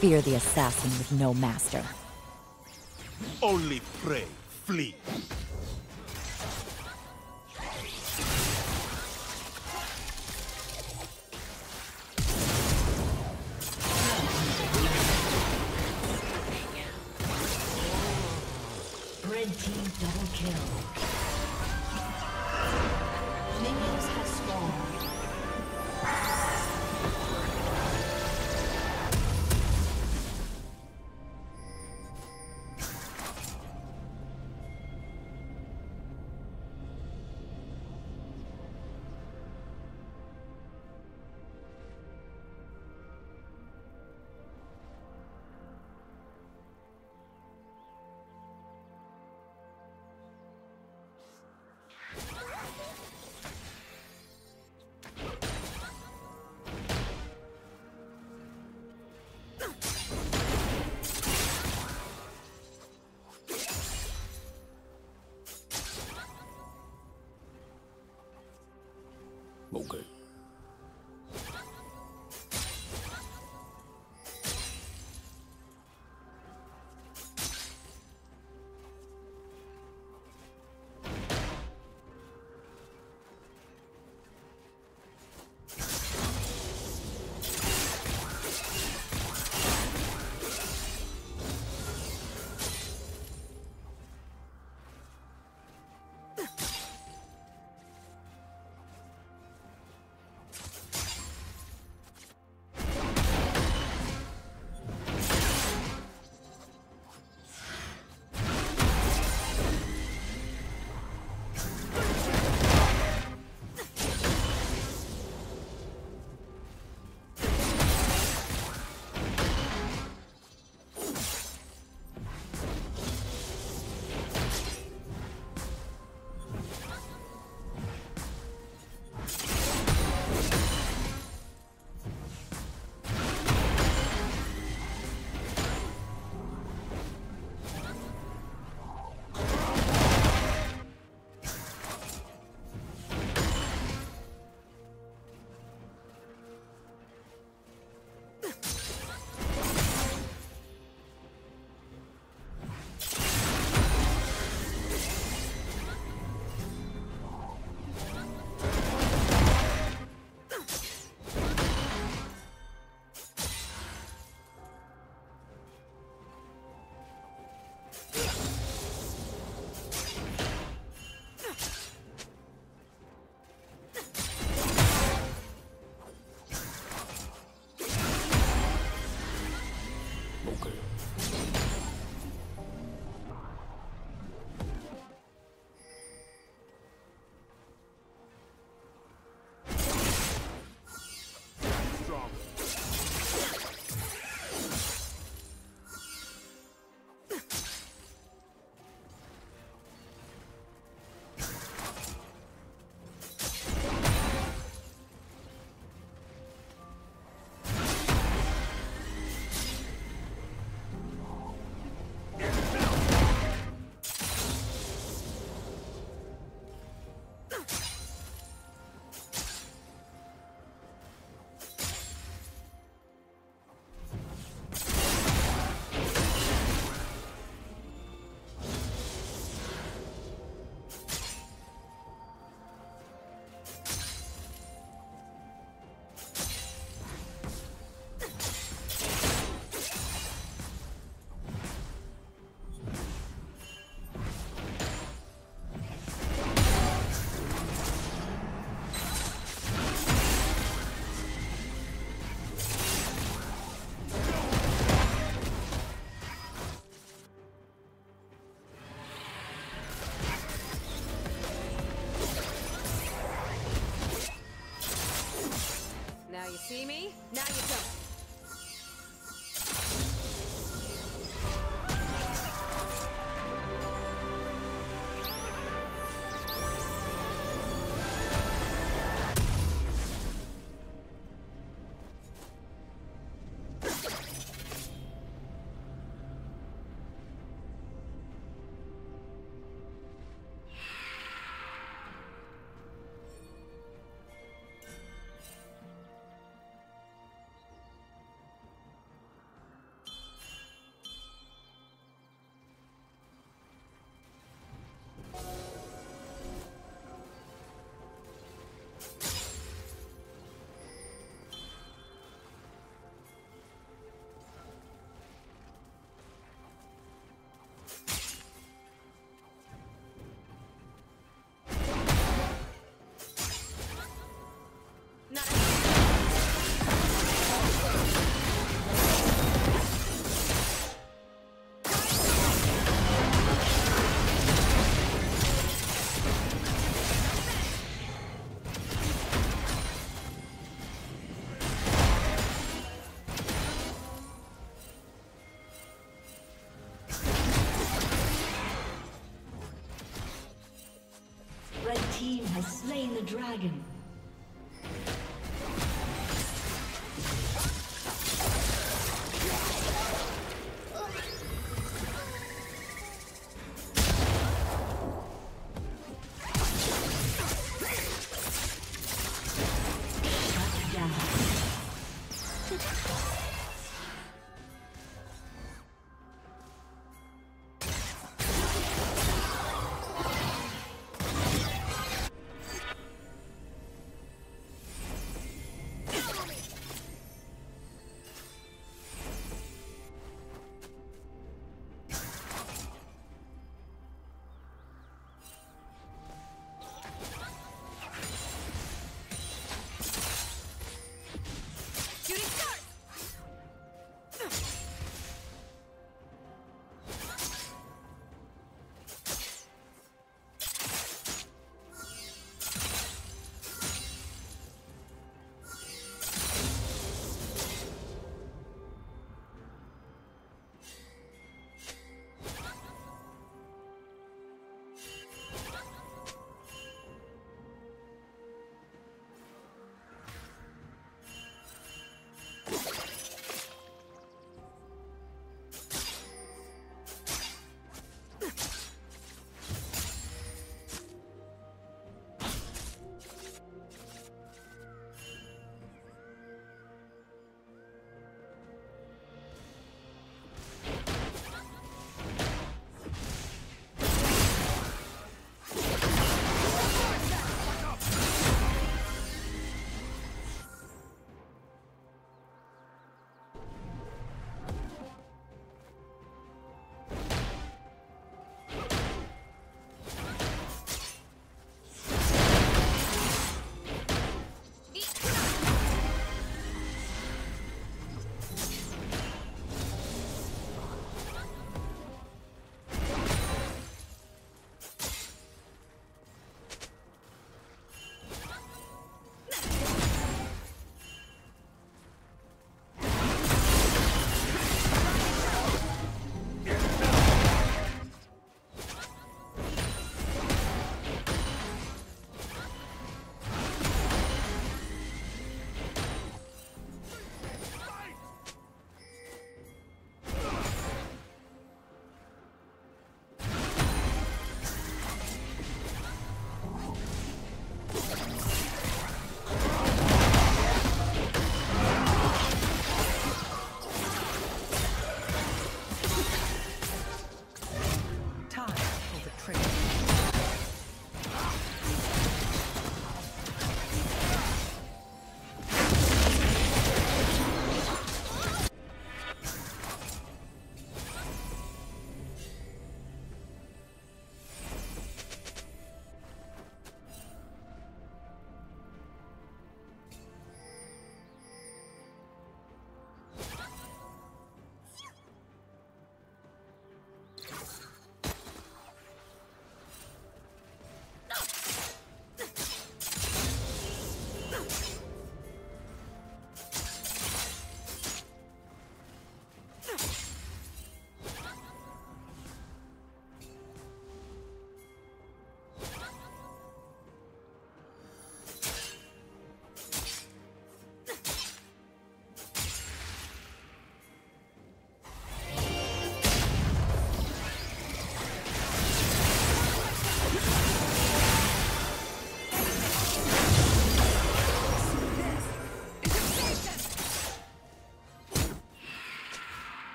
Fear the assassin with no master. Only pray, flee. Red team double kill. Minions have spawned. Okay. Slain the dragon.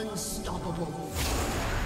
Unstoppable.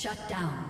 Shut down.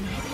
Ultimate.